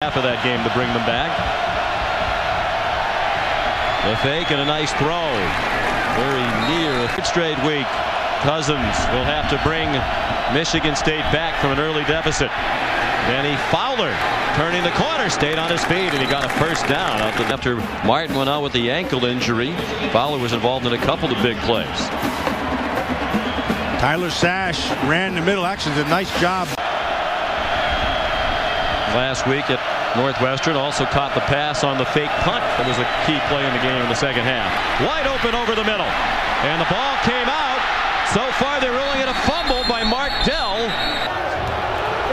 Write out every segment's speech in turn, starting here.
half of that game to bring them back. The fake and a nice throw. Very near a straight week. Cousins will have to bring Michigan State back from an early deficit. Danny Fowler turning the corner, stayed on his feet, and he got a first down after Martin went out with the ankle injury. Fowler was involved in a couple of big plays. Tyler Sash ran the middle. Actually, did a nice job. Last week at Northwestern also caught the pass on the fake punt. That was a key play in the game in the second half. Wide open over the middle. And the ball came out. So far they're ruling it a fumble by Mark Dell.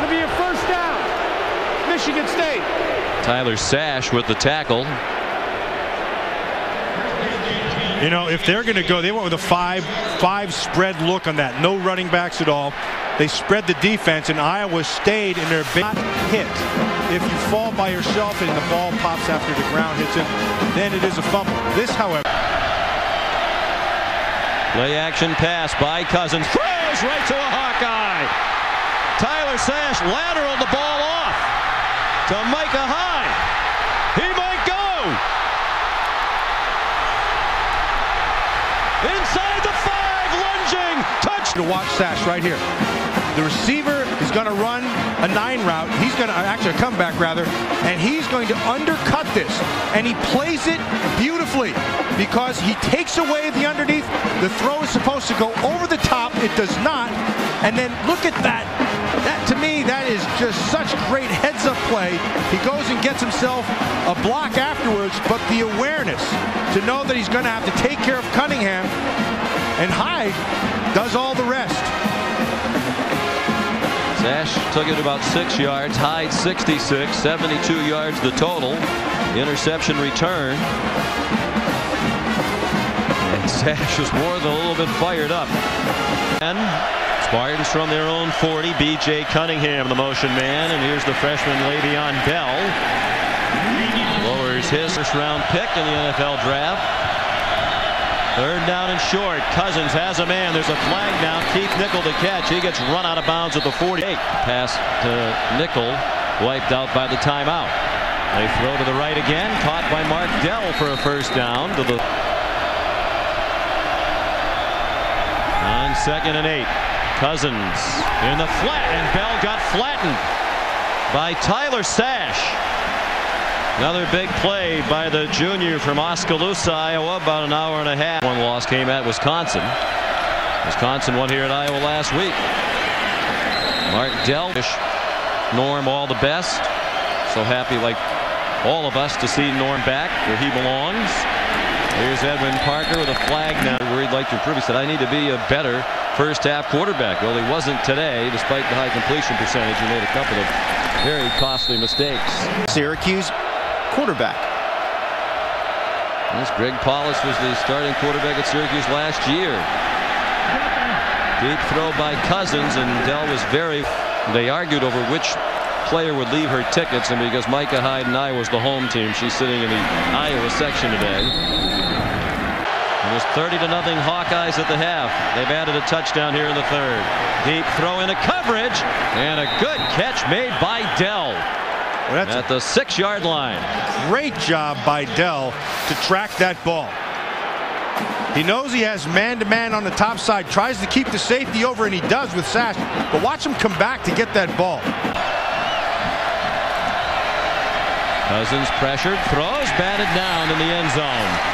It'll be a first down. Michigan State. Tyler Sash with the tackle. You know, if they're going to go, they went with a five five spread look on that. No running backs at all. They spread the defense, and Iowa stayed in their big hit. If you fall by yourself and the ball pops after the ground hits it, then it is a fumble. This, however. Play action pass by Cousins. Throws right to a Hawkeye. Tyler Sash lateraled the ball off to Micah Hyde. He might go. Inside the five, lunging, touch. To watch Sash right here. The receiver is going to run a nine route. He's going to uh, actually a comeback rather, and he's going to undercut this, and he plays it beautifully because he takes away the underneath. The throw is supposed to go over the top. It does not, and then look at that. That to me, that is just such great heads-up play. He goes and gets himself a block afterwards, but the awareness to know that he's going to have to take care of Cunningham and Hyde does all the rest. Sash took it about six yards. Hyde 66, 72 yards the total. Interception return. And Sash is more than a little bit fired up. And Spartans from their own 40. B.J. Cunningham, the motion man. And here's the freshman Le'Veon Bell. Lowers his first round pick in the NFL draft. Third down and short. Cousins has a man. There's a flag now. Keith Nichol to catch. He gets run out of bounds at the 48. Pass to Nichol. Wiped out by the timeout. They throw to the right again. Caught by Mark Dell for a first down to the on second and eight. Cousins in the flat and Bell got flattened by Tyler Sash. Another big play by the junior from Oskaloosa, Iowa, about an hour and a half. One loss came at Wisconsin. Wisconsin won here at Iowa last week. Mark Delvish, Norm all the best. So happy like all of us to see Norm back where he belongs. Here's Edwin Parker with a flag now where he'd like to improve. He said, I need to be a better first half quarterback. Well, he wasn't today, despite the high completion percentage. He made a couple of very costly mistakes. Syracuse quarterback. This Greg Paulus was the starting quarterback at Syracuse last year. Deep throw by Cousins, and Dell was very. They argued over which player would leave her tickets, and because Micah Hyde and I was the home team, she's sitting in the Iowa section today. It was 30 to nothing Hawkeyes at the half. They've added a touchdown here in the third. Deep throw into coverage, and a good catch made by Dell. Well, at the six yard line. Great job by Dell to track that ball. He knows he has man to man on the top side, tries to keep the safety over, and he does with Sash. But watch him come back to get that ball. Cousins pressured, throws, batted down in the end zone.